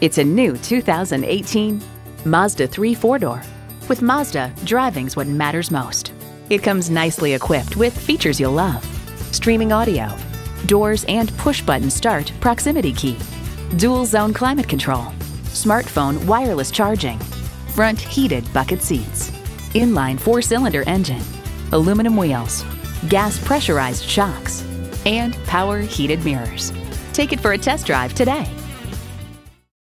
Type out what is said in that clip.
It's a new 2018 Mazda 3 four-door. With Mazda, driving's what matters most. It comes nicely equipped with features you'll love. Streaming audio, doors and push-button start proximity key, dual zone climate control, smartphone wireless charging, front heated bucket seats, inline four-cylinder engine, aluminum wheels, gas pressurized shocks, and power heated mirrors. Take it for a test drive today.